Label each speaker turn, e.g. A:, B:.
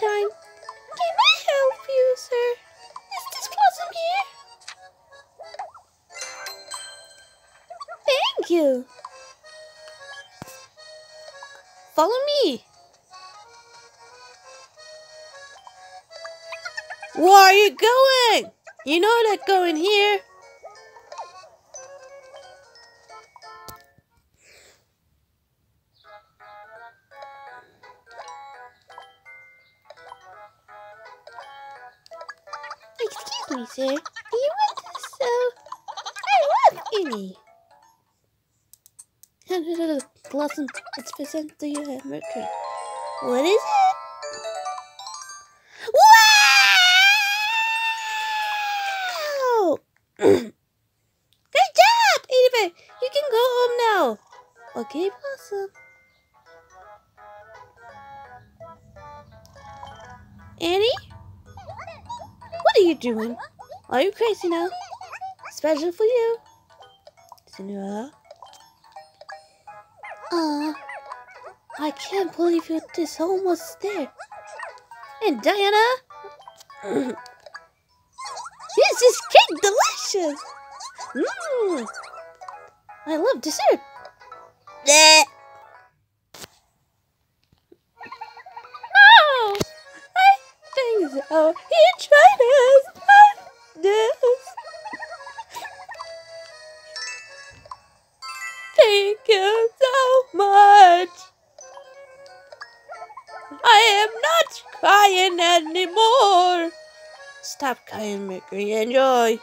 A: time. Can I help you, sir? Is this Blossom here? Thank you. Follow me. Where are you going? You know that going here. Sir. Do you want to sew? I love any. Blossom, it's present to you at Mercury. What is it? Wow! Good job, Adibet. You can go home now. Okay, Blossom. Annie? Are you doing? Are you crazy now? Special for you. Cinderella. Aw, I can't believe you're this almost there. And Diana? this is cake delicious! Mmm! I love dessert. So. He tried us. This. Thank you so much. I am not crying anymore. Stop crying, Mercury. Enjoy.